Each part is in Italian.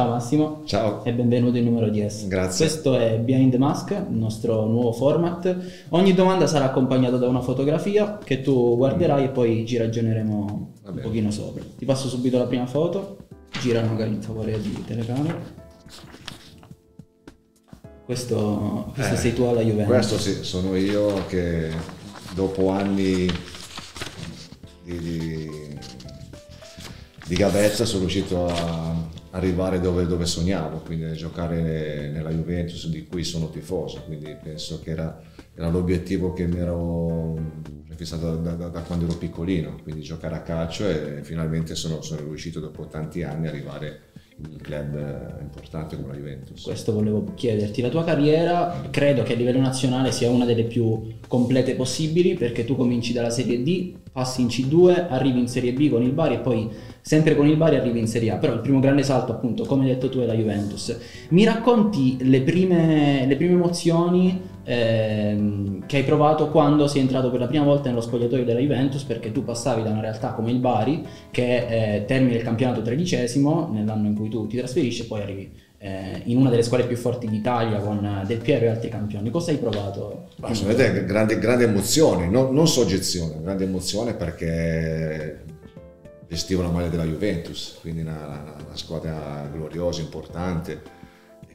Ciao Massimo. Ciao. E benvenuto in numero 10. Grazie. Questo è Behind the Mask, il nostro nuovo format. Ogni domanda sarà accompagnata da una fotografia che tu guarderai mm. e poi ci ragioneremo un pochino sopra. Ti passo subito la prima foto, gira magari in favore di telecamera. Questo, questo eh, sei tu alla Juventus. Questo sì, sono io che dopo anni di, di, di gavetta sono riuscito a arrivare dove, dove, sognavo, quindi giocare nella Juventus di cui sono tifoso, quindi penso che era, era l'obiettivo che mi ero fissato da, da, da, quando ero piccolino, quindi giocare a calcio e finalmente sono, sono riuscito dopo tanti anni ad arrivare un club importante come la Juventus. Questo volevo chiederti, la tua carriera credo che a livello nazionale sia una delle più complete possibili perché tu cominci dalla Serie D, passi in C2, arrivi in Serie B con il Bari e poi sempre con il Bari arrivi in Serie A, però il primo grande salto appunto, come hai detto tu, è la Juventus. Mi racconti le prime, le prime emozioni ehm, che hai provato quando sei entrato per la prima volta nello spogliatoio della Juventus, perché tu passavi da una realtà come il Bari, che eh, termina il campionato tredicesimo nell'anno in cui tu ti trasferisci e poi arrivi eh, in una delle squadre più forti d'Italia con Del Piero e altri campioni. Cosa hai provato? Assolutamente, grande, grande emozione, non, non soggezione, grande emozione perché vestivo la maglia della Juventus, quindi una, una squadra gloriosa, importante.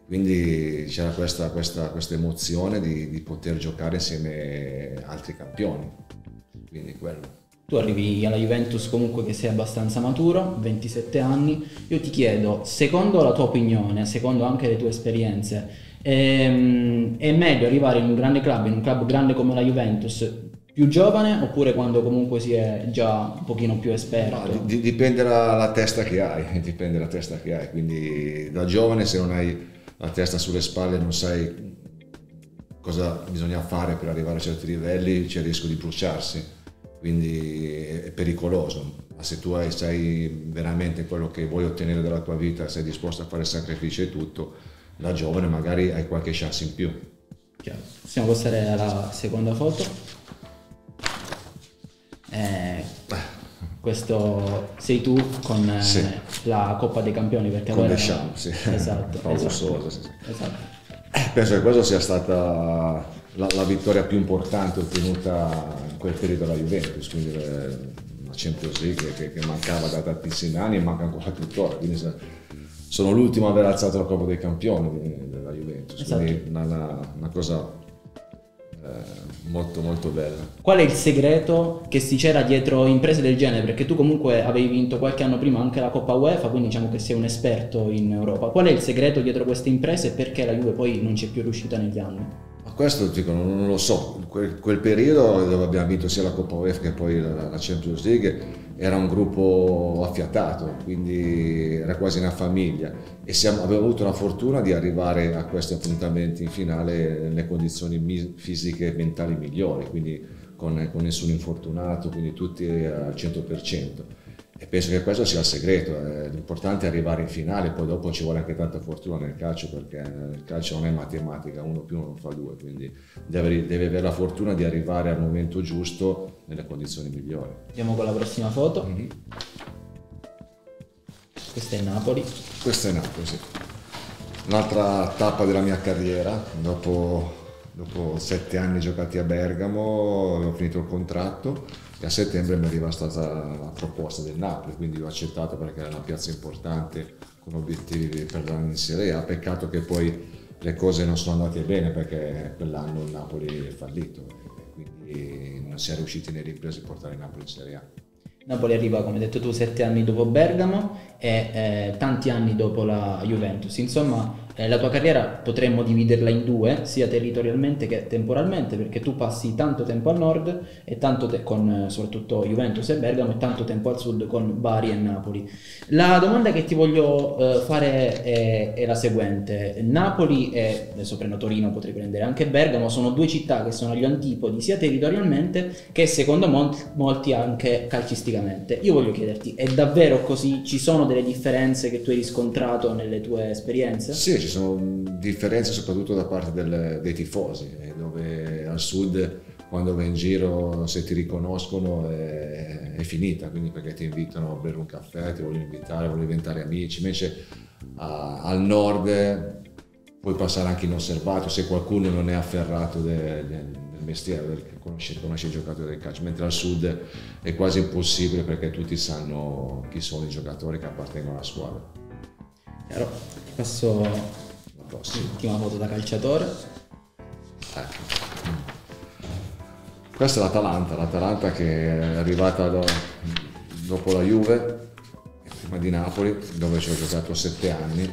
Quindi c'era questa, questa, questa emozione di, di, poter giocare insieme a altri campioni. Quindi quello. Tu arrivi alla Juventus comunque che sei abbastanza maturo, 27 anni. Io ti chiedo, secondo la tua opinione, secondo anche le tue esperienze, ehm, è meglio arrivare in un grande club, in un club grande come la Juventus, più giovane oppure quando comunque si è già un pochino più esperto? No, di, dipende la, la, testa che hai, dipende la testa che hai, quindi da giovane se non hai la testa sulle spalle non sai cosa bisogna fare per arrivare a certi livelli, c'è il rischio di bruciarsi, quindi è pericoloso. Ma se tu hai, sai veramente quello che vuoi ottenere dalla tua vita, sei disposto a fare sacrifici e tutto, da giovane magari hai qualche chance in più. Chiaro. Possiamo passare alla seconda foto. Eh, questo sei tu con eh, sì. la Coppa dei Campioni perché con Deschamps, sì. esatto, esatto. Sì. esatto. Eh, penso che questa sia stata la, la, vittoria più importante ottenuta in quel periodo dalla Juventus quindi eh, la Champions League che, che, mancava da tantissimi anni e manca ancora tuttora quindi sono l'ultimo a aver alzato la Coppa dei Campioni della Juventus esatto. quindi una, una cosa eh, molto molto bella. Qual è il segreto che si c'era dietro imprese del genere? Perché tu comunque avevi vinto qualche anno prima anche la Coppa UEFA, quindi diciamo che sei un esperto in Europa. Qual è il segreto dietro queste imprese e perché la Juve poi non ci è più riuscita negli anni? questo dico, non, lo so, quel, quel, periodo dove abbiamo vinto sia la Coppa UEFA che poi la, la Champions League era un gruppo affiatato, quindi era quasi una famiglia e siamo, abbiamo avuto la fortuna di arrivare a questi appuntamenti in finale nelle condizioni fisiche e mentali migliori, quindi con, con nessun infortunato, quindi tutti al 100%. E penso che questo sia il segreto, eh. l'importante è arrivare in finale, poi dopo ci vuole anche tanta fortuna nel calcio perché il calcio non è matematica, uno più uno fa due, quindi deve, deve avere la fortuna di arrivare al momento giusto nelle condizioni migliori. Andiamo con la prossima foto. Mm-hmm. Questa è Napoli. Questa è Napoli, sì. Un'altra tappa della mia carriera, dopo, dopo sette anni giocati a Bergamo, avevo finito il contratto e a settembre mi arriva stata la proposta del Napoli, quindi l'ho accettato perché era una piazza importante con obiettivi per l'anno in Serie A, peccato che poi le cose non sono andate bene perché quell'anno il Napoli è fallito e quindi non si è riusciti nelle riprese a portare il Napoli in Serie A. Napoli arriva, come hai detto tu, sette anni dopo Bergamo e eh, tanti anni dopo la Juventus. Insomma, eh, la tua carriera potremmo dividerla in due, sia territorialmente che temporalmente, perché tu passi tanto tempo al nord e tanto te- con eh, soprattutto Juventus e Bergamo e tanto tempo al sud con Bari e Napoli. La domanda che ti voglio eh, fare è, è, la seguente. Napoli e adesso prendo Torino, potrei prendere anche Bergamo, sono due città che sono agli antipodi sia territorialmente che secondo molti, molti anche calcisticamente. Io voglio chiederti, è davvero così? Ci sono delle differenze che tu hai riscontrato nelle tue esperienze? Sì, ci sono differenze soprattutto da parte del, dei tifosi, eh, dove al sud quando vai in giro se ti riconoscono è, è, finita, quindi perché ti invitano a bere un caffè, ti vogliono invitare, vogliono diventare amici, invece a, al nord puoi passare anche inosservato se qualcuno non è afferrato del, del mestiere, conosce, conosce i giocatori del calcio, mentre al sud è quasi impossibile perché tutti sanno chi sono i giocatori che appartengono alla squadra. Chiaro, passo l'ultima foto da calciatore. Ecco. Questa è l'Atalanta, l'Atalanta che è arrivata do, dopo la Juve, prima di Napoli, dove ci ho giocato sette anni,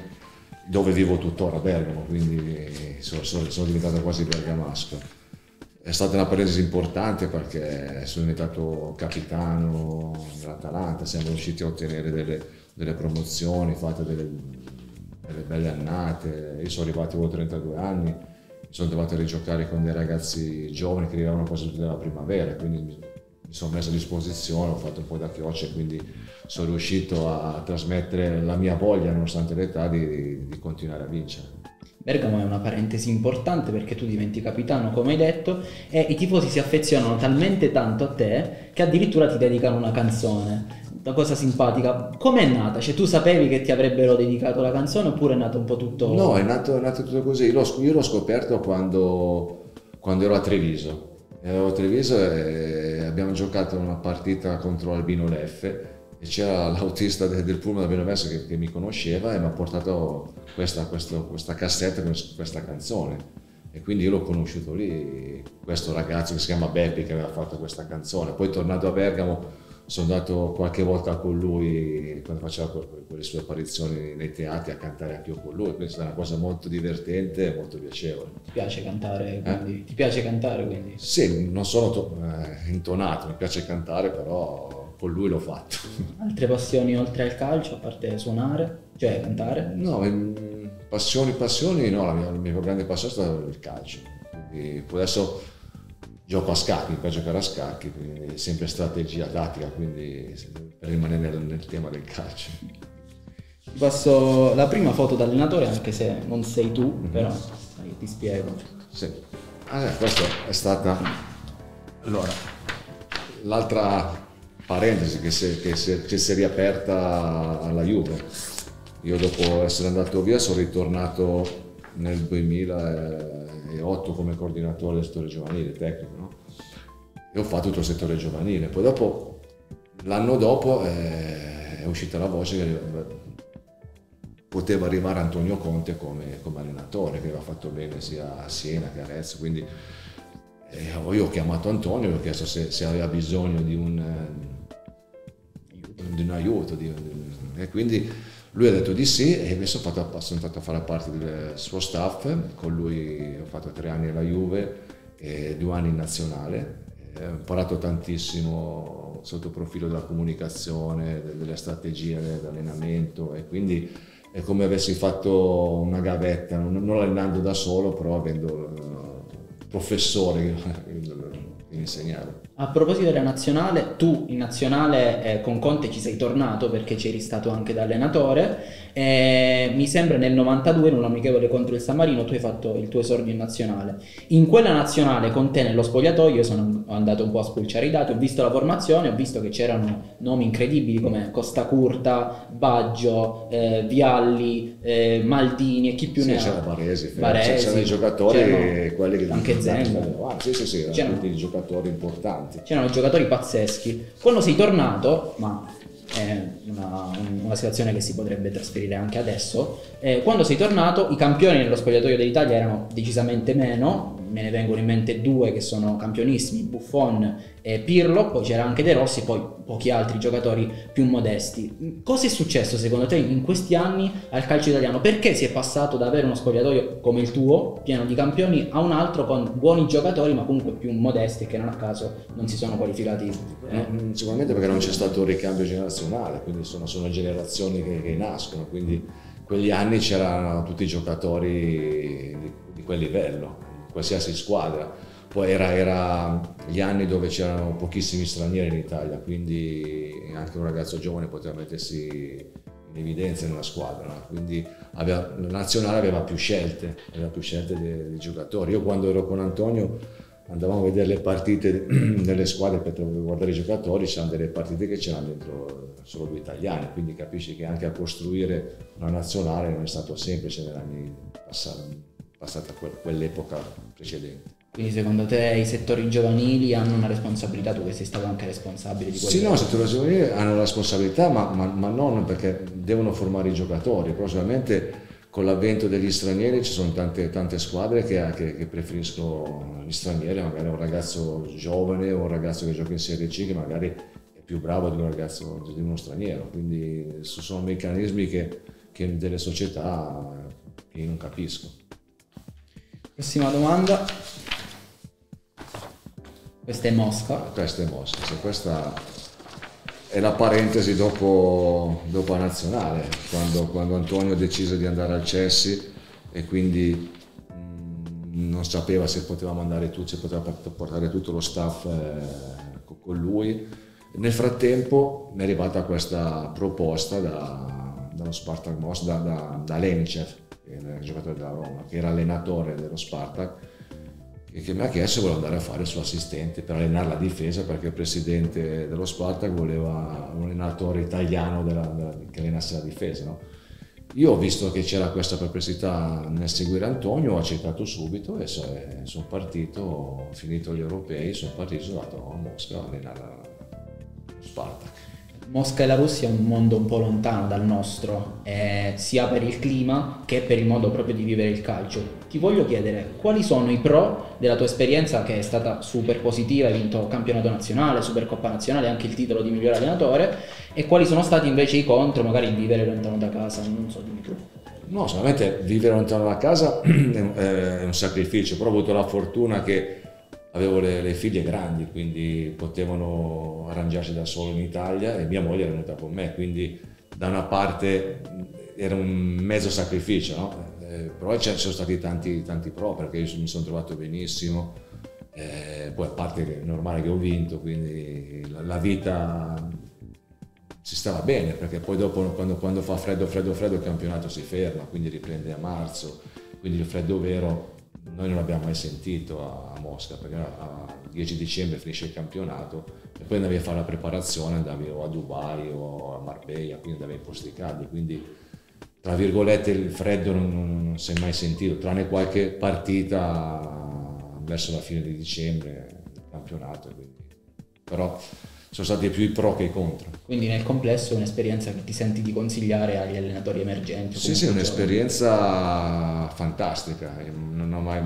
dove vivo tuttora a Bergamo, quindi sono, sono, sono diventato quasi bergamasco. È stata una parentesi importante perché sono diventato capitano dell'Atalanta, siamo riusciti a ottenere delle, delle promozioni, fatte delle, delle belle annate. Io sono arrivato a 32 anni sono trovato a rigiocare con dei ragazzi giovani che arrivavano quasi tutti dalla primavera, quindi mi, sono messo a disposizione, ho fatto un po' da chioccia quindi sono riuscito a, trasmettere la mia voglia, nonostante l'età, di, di continuare a vincere. Bergamo è una parentesi importante perché tu diventi capitano, come hai detto, e i tifosi si affezionano talmente tanto a te che addirittura ti dedicano una canzone una cosa simpatica. Com'è nata? Cioè, tu sapevi che ti avrebbero dedicato la canzone oppure è nato un po' tutto. No, è nato, è nato tutto così. Io l'ho, io l'ho scoperto quando, quando, ero a Treviso. Ero a Treviso e abbiamo giocato una partita contro Albino Leffe c'era l'autista del, del Pullman Albino Verso che, che, mi conosceva e mi ha portato questa, questo, questa cassetta con questa canzone. E quindi io l'ho conosciuto lì, questo ragazzo che si chiama Beppi che aveva fatto questa canzone. Poi tornato a Bergamo sono andato qualche volta con lui quando faceva quelle sue apparizioni nei teatri a cantare anche io con lui, quindi è stata una cosa molto divertente e molto piacevole. Ti piace cantare quindi? Eh? Ti piace cantare quindi? Sì, non sono to- eh, intonato, mi piace cantare però con lui l'ho fatto. Altre passioni oltre al calcio, a parte suonare, cioè cantare? No, ehm, passioni, passioni no, la mia, la mia più grande passione è stata il calcio. Quindi adesso gioco a scacchi, per giocare a scacchi, quindi sempre strategia tattica, quindi per rimanere nel, nel tema del calcio. Ti passo la prima foto da allenatore, anche se non sei tu, mm-hmm. però io ti spiego. Sì. Ah, eh, questa è stata allora, l'altra parentesi che si, che, si, che si è riaperta alla Juve. Io dopo essere andato via sono ritornato nel 2008 come coordinatore del settore giovanile tecnico no? e ho fatto tutto il settore giovanile. Poi dopo, l'anno dopo eh, è uscita la voce che poteva arrivare Antonio Conte come, come allenatore, che aveva fatto bene sia a Siena che a Arezzo, quindi eh, io ho chiamato Antonio e ho chiesto se, se aveva bisogno di un, di un aiuto, di, e quindi lui ha detto di sì e adesso sono, sono andato a fare parte del suo staff, con lui ho fatto tre anni alla Juve e due anni in nazionale. Ho imparato tantissimo sotto il profilo della comunicazione, delle strategie dell'allenamento e quindi è come avessi fatto una gavetta, non allenando da solo, però avendo il professore che mi insegnava. A proposito della nazionale, tu in nazionale eh, con Conte ci sei tornato perché c'eri stato anche da allenatore. Eh, mi sembra nel 92, in un amichevole contro il San Marino, tu hai fatto il tuo esordio in nazionale. In quella nazionale con te nello spogliatoio, io sono andato un po' a spulciare i dati, ho visto la formazione, ho visto che c'erano nomi incredibili come Costa Curta, Baggio, eh, Vialli, eh, Maldini e chi più sì, ne ha. C'era Baresi, Baresi c'erano i giocatori, quelli che... Anche Zenga. Ah, sì, sì, sì, erano tutti i giocatori importanti. C'erano giocatori pazzeschi. Quando sei tornato, ma è una, una, situazione che si potrebbe trasferire anche adesso. Eh, quando sei tornato, i campioni nello spogliatoio dell'Italia erano decisamente meno, me ne vengono in mente due che sono campionissimi, Buffon e Pirlo, poi c'era anche De Rossi, poi pochi altri giocatori più modesti. Cosa è successo secondo te in questi anni al calcio italiano? Perché si è passato da avere uno spogliatoio come il tuo, pieno di campioni, a un altro con buoni giocatori ma comunque più modesti che non a caso non si sono qualificati? Eh? Mm, sicuramente perché non c'è stato un ricambio generazionale, quindi sono, sono generazioni che, che nascono, quindi quegli anni c'erano tutti i giocatori di, di quel livello qualsiasi squadra. Poi era, era, gli anni dove c'erano pochissimi stranieri in Italia, quindi anche un ragazzo giovane poteva mettersi in evidenza nella squadra. No? Quindi aveva, la nazionale aveva più scelte, aveva più scelte dei, dei, giocatori. Io quando ero con Antonio andavamo a vedere le partite nelle squadre per guardare i giocatori, c'erano delle partite che c'erano dentro solo due italiani, quindi capisci che anche a costruire una nazionale non è stato semplice negli anni passati, passata quell'epoca precedente. Quindi secondo te i settori giovanili hanno una responsabilità, tu che sei stato anche responsabile di questo? Sì, no, i settori giovanili hanno una responsabilità, ma, ma, ma non perché devono formare i giocatori, probabilmente con l'avvento degli stranieri ci sono tante, tante squadre che, che, che, preferiscono gli stranieri, magari un ragazzo giovane o un ragazzo che gioca in Serie C che magari è più bravo di un ragazzo di uno straniero, quindi sono meccanismi che, che delle società che io non capisco. Prossima domanda. Questa è Mosca. Questa è Mosca, se questa è la parentesi dopo, dopo la nazionale, quando, quando, Antonio decise di andare al Chelsea e quindi mm, non sapeva se poteva mandare tutto, se poteva portare tutto lo staff eh, con lui. Nel frattempo mi è arrivata questa proposta da, dallo Spartak Mosca, da, da, da Lenicev, che il giocatore della Roma, che era allenatore dello Spartak, che mi ha chiesto se voleva andare a fare il suo assistente per allenare la difesa perché il presidente dello Spartak voleva un allenatore italiano della, della, che allenasse la difesa. No? Io ho visto che c'era questa perplessità nel seguire Antonio, ho accettato subito e sono partito, ho finito gli europei, sono partito, sono andato a Mosca a allenare lo Spartak. Mosca e la Russia è un mondo un po' lontano dal nostro, eh, sia per il clima che per il modo proprio di vivere il calcio. Ti voglio chiedere quali sono i pro della tua esperienza che è stata super positiva, hai vinto campionato nazionale, Supercoppa nazionale, anche il titolo di miglior allenatore, e quali sono stati invece i contro, magari vivere lontano da casa, non so, dimmi tu. No, solamente vivere lontano da casa è un sacrificio, però ho avuto la fortuna che avevo le, le, figlie grandi, quindi potevano arrangiarsi da solo in Italia e mia moglie era venuta con me, quindi da una parte era un mezzo sacrificio, no? eh, però ci sono stati tanti, tanti pro perché io mi sono trovato benissimo, eh, poi a parte che è normale che ho vinto, quindi la, la vita si stava bene perché poi dopo quando, quando, fa freddo, freddo, freddo il campionato si ferma, quindi riprende a marzo, quindi il freddo vero noi non l'abbiamo mai sentito a, a Mosca perché a 10 dicembre finisce il campionato e poi andavi a fare la preparazione, andavi o a Dubai o a Marbella, quindi andavi in posti caldi, quindi tra virgolette il freddo non, non, non si è mai sentito, tranne qualche partita verso la fine di dicembre del campionato. Quindi. Però sono stati più i pro che i contro. Quindi nel complesso è un'esperienza che ti senti di consigliare agli allenatori emergenti? Sì, sì, è un'esperienza fantastica. Non ho mai,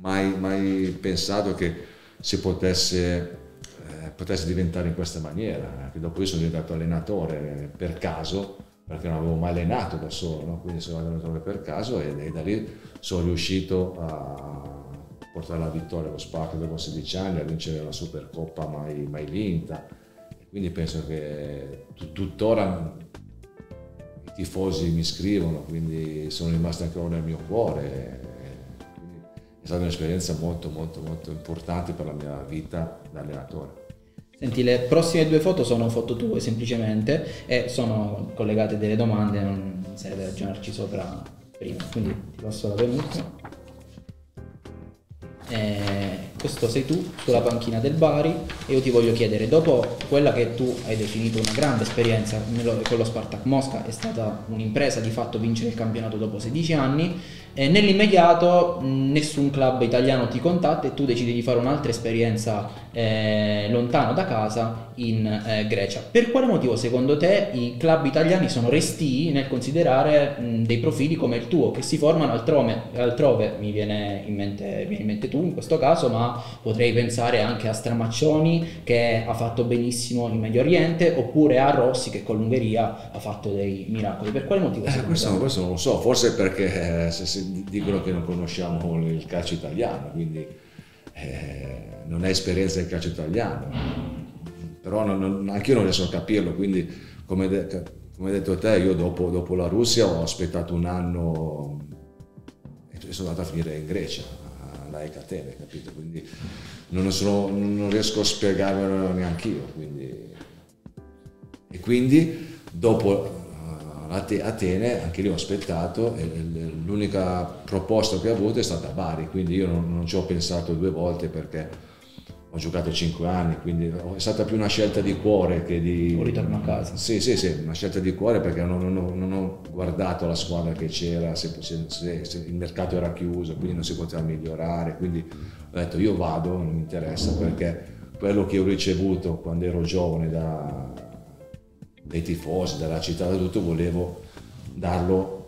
mai, mai pensato che si potesse, eh, potesse, diventare in questa maniera. Anche dopo io sono diventato allenatore per caso, perché non avevo mai allenato da solo, no? quindi sono allenatore per caso e, e da lì sono riuscito a portare la vittoria allo Spark dopo 16 anni, a vincere la Supercoppa mai, mai vinta quindi penso che tuttora i tifosi mi scrivono, quindi sono rimasti ancora nel mio cuore. È stata un'esperienza molto molto molto importante per la mia vita da allenatore. Senti, le prossime due foto sono foto tue semplicemente e sono collegate delle domande, non serve ragionarci sopra prima, quindi ti passo la. Eh, questo sei tu sulla panchina del Bari e io ti voglio chiedere, dopo quella che tu hai definito una grande esperienza con lo Spartak Mosca, è stata un'impresa di fatto vincere il campionato dopo 16 anni, eh, nell'immediato nessun club italiano ti contatta e tu decidi di fare un'altra esperienza eh, lontano da casa in eh, Grecia. Per quale motivo secondo te i club italiani sono restii nel considerare mh, dei profili come il tuo che si formano altrove, altrove mi, viene in mente, viene in mente tu in questo caso, ma potrei pensare anche a Stramaccioni che ha fatto benissimo in Medio Oriente oppure a Rossi che con l'Ungheria ha fatto dei miracoli. Per quale motivo? Eh, questo, questo, non lo so, forse perché eh, se, se dicono che non conosciamo il calcio italiano, quindi eh, non è esperienza del calcio italiano, però non, non, anche io non riesco a capirlo, quindi come, de, come hai detto te, io dopo, dopo, la Russia ho aspettato un anno e sono andato a finire in Grecia, alla Ecatene, capito? Quindi non, sono, non riesco a spiegarmelo neanche io. Quindi. E quindi dopo Atene, anche lì ho aspettato e l'unica proposta che ho avuto è stata Bari, quindi io non, non ci ho pensato due volte perché ho giocato 5 anni, quindi è stata più una scelta di cuore che di... Un ritorno a casa. Sì, sì, sì, una scelta di cuore perché non, non, ho, non ho, guardato la squadra che c'era, se, se, se, il mercato era chiuso, quindi non si poteva migliorare, quindi ho detto io vado, non mi interessa perché quello che ho ricevuto quando ero giovane da, dai tifosi, dalla città, da tutto, volevo darlo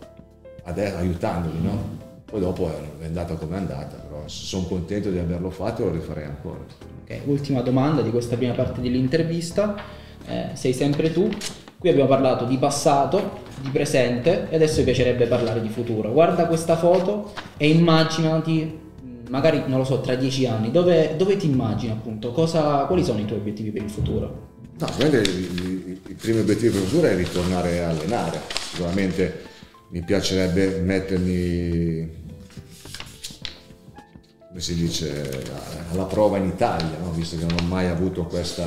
ad, aiutandoli, no? Poi dopo è andata come è andata, però sono contento di averlo fatto e lo rifarei ancora. Okay, ultima domanda di questa prima parte dell'intervista, eh, sei sempre tu, qui abbiamo parlato di passato, di presente e adesso mi piacerebbe parlare di futuro. Guarda questa foto e immaginati, magari non lo so, tra dieci anni, dove, dove ti immagini appunto, Cosa, quali sono i tuoi obiettivi per il futuro? No, sicuramente il, il primo obiettivo per futuro è ritornare a allenare, sicuramente mi piacerebbe mettermi come si dice, alla prova in Italia, no? visto che non ho mai avuto questa,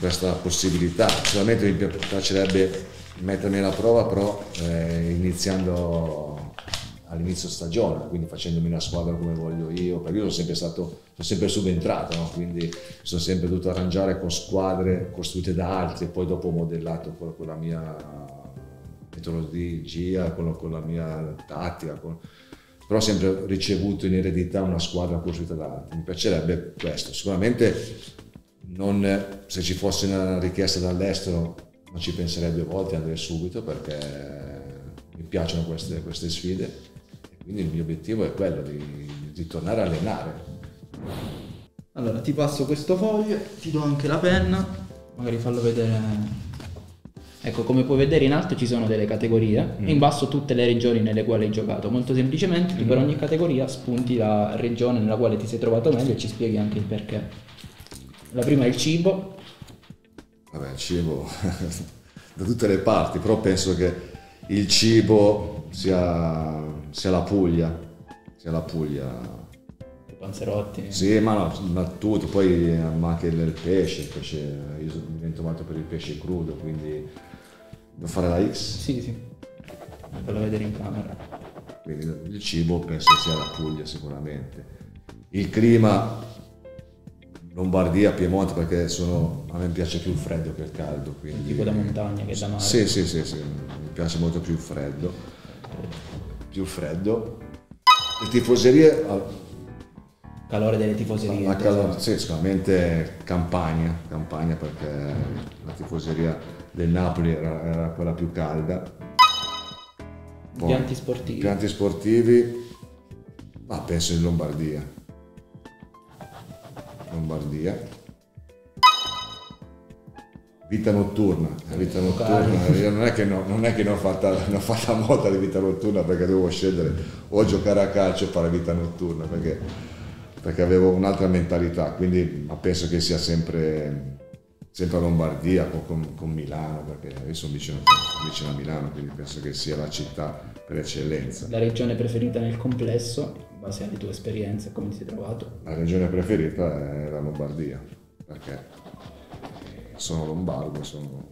questa possibilità. Sicuramente mi piacerebbe mettermi alla prova, però eh, iniziando all'inizio stagione, quindi facendomi una squadra come voglio io, perché io sono sempre stato, sono sempre subentrato, no? quindi sono sempre dovuto arrangiare con squadre costruite da altri e poi dopo ho modellato con, con la mia metodologia, con, con la mia tattica. Con, però ho sempre ricevuto in eredità una squadra costruita da altri. Mi piacerebbe questo. Sicuramente non, se ci fosse una richiesta dall'estero non ci penserei due volte, andrei subito perché mi piacciono queste, queste sfide quindi il mio obiettivo è quello di, di tornare a allenare. Allora ti passo questo foglio, ti do anche la penna, magari fallo vedere Ecco, come puoi vedere in alto ci sono delle categorie mm. e in basso tutte le regioni nelle quali hai giocato. Molto semplicemente mm. per ogni categoria spunti la regione nella quale ti sei trovato meglio e ci spieghi anche il perché. La prima è il cibo. Vabbè, il cibo da tutte le parti, però penso che il cibo sia, sia la Puglia, sia la Puglia i panzerotti. Sì, ma, no, ma tutto, poi ma anche il pesce, il pesce, io divento matto per il pesce crudo, quindi Devo fare la X? Sì, sì. Farlo vedere in camera. Quindi il cibo penso sia la Puglia sicuramente. Il clima, Lombardia, Piemonte, perché sono, a me piace più il freddo che il caldo. Quindi... Tipo da montagna che da mare. Sì, sì, sì, sì, mi piace molto più il freddo. Più freddo. Le tifoserie... Calore delle tifoserie. La calore, sì, sicuramente campagna, campagna perché la tifoseria del Napoli era, era quella più calda. Poi, pianti sportivi. Pianti sportivi, ma penso in Lombardia. Lombardia. Vita notturna, la vita notturna, io non è che, no, non è che ne, ho fatta, ne ho fatta molta di vita notturna perché dovevo scegliere o giocare a calcio o fare vita notturna perché, perché avevo un'altra mentalità, quindi penso che sia sempre sempre a Lombardia con, con, con, Milano, perché io sono vicino, vicino, a Milano, quindi penso che sia la città per eccellenza. La regione preferita nel complesso, in base alle tue esperienze, come ti sei trovato? La regione preferita è la Lombardia, perché sono lombardo, sono...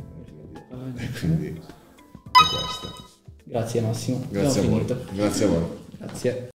e quindi è questa. Grazie Massimo. Grazie a voi. Grazie a voi. Grazie.